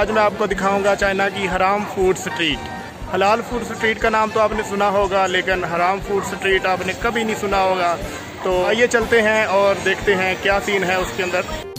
आज मैं आपको दिखाऊँगा चाइना की हराम फ़ूड स्ट्रीट। हलाल फ़ूड स्ट्रीट का नाम तो आपने सुना होगा, लेकिन हराम फ़ूड स्ट्रीट आपने कभी नहीं सुना होगा। तो आइए चलते हैं और देखते हैं क्या सीन है उसके अंदर।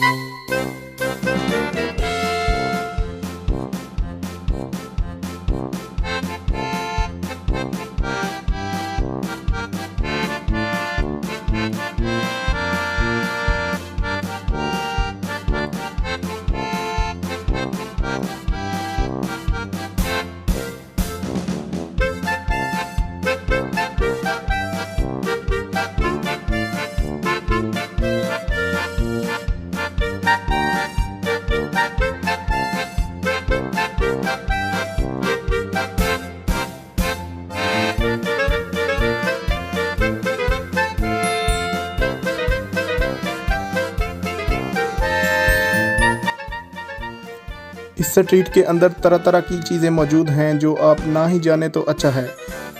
इस स्ट्रीट के अंदर तरह तरह की चीज़ें मौजूद हैं जो आप ना ही जाने तो अच्छा है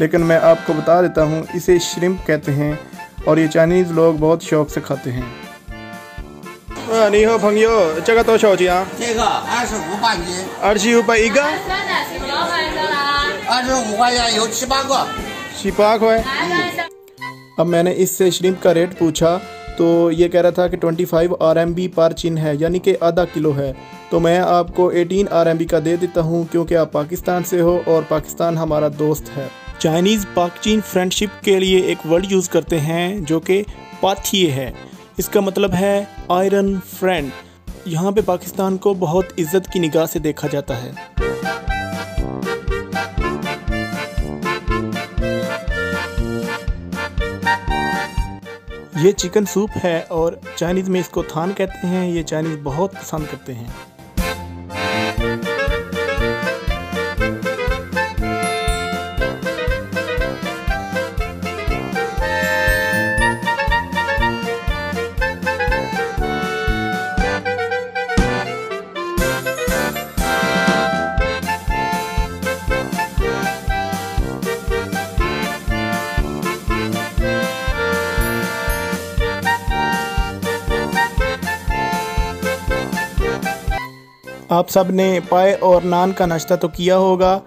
लेकिन मैं आपको बता देता हूँ इसे श्रिम्प कहते हैं और ये चाइनीज़ लोग बहुत शौक से खाते हैं 呃，你好朋友，这个多少钱啊？这个二十五半斤，二十五块一个，真的是不要换的啦，二十五块钱有七八个。 छिपा है 来来。 अब मैंने इससे श्रिम्प का रेट पूछा तो ये कह रहा था कि 25 आर पर चिन है यानी कि आधा किलो है तो मैं आपको 18 आरएमबी का दे देता हूँ, क्योंकि आप पाकिस्तान से हो और पाकिस्तान हमारा दोस्त है। चाइनीज़ पाक चीन फ्रेंडशिप के लिए एक वर्ड यूज़ करते हैं, जो कि पाथिए है। इसका मतलब है आयरन फ्रेंड यहाँ पे पाकिस्तान को बहुत इज़्ज़त की निगाह से देखा जाता है। ये चिकन सूप है और चाइनीज़ में इसको थान कहते हैं। ये चाइनीज़ बहुत पसंद करते हैं। आप सबने पाए और नान का नाश्ता तो किया होगा,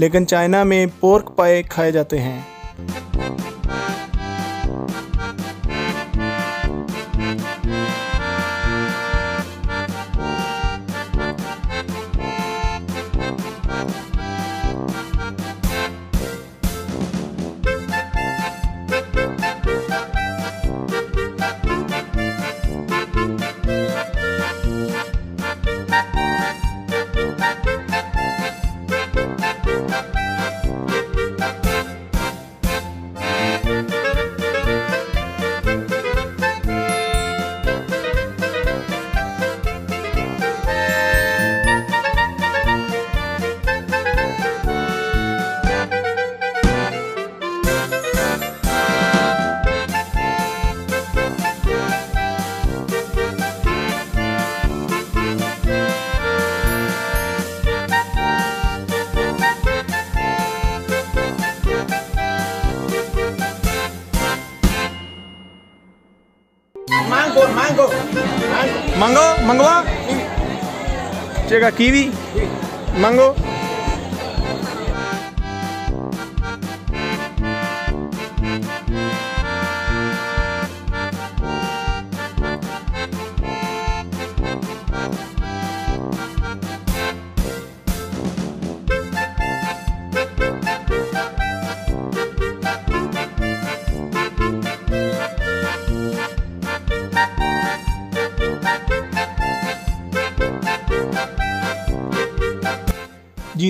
लेकिन चाइना में पोर्क पाए खाए जाते हैं। Mango mango mango mango 这个 kiwi mango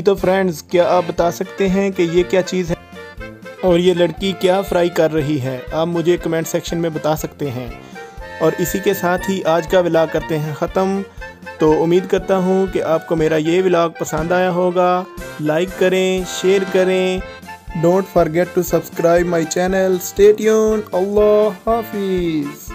जी तो फ्रेंड्स क्या आप बता सकते हैं कि ये क्या चीज़ है? और ये लड़की क्या फ्राई कर रही है? आप मुझे कमेंट सेक्शन में बता सकते हैं। और इसी के साथ ही आज का व्लॉग करते हैं ख़त्म। तो उम्मीद करता हूँ कि आपको मेरा ये व्लॉग पसंद आया होगा। लाइक करें शेयर करें। Don't forget to subscribe my channel stay tune अल्लाह हाफिज़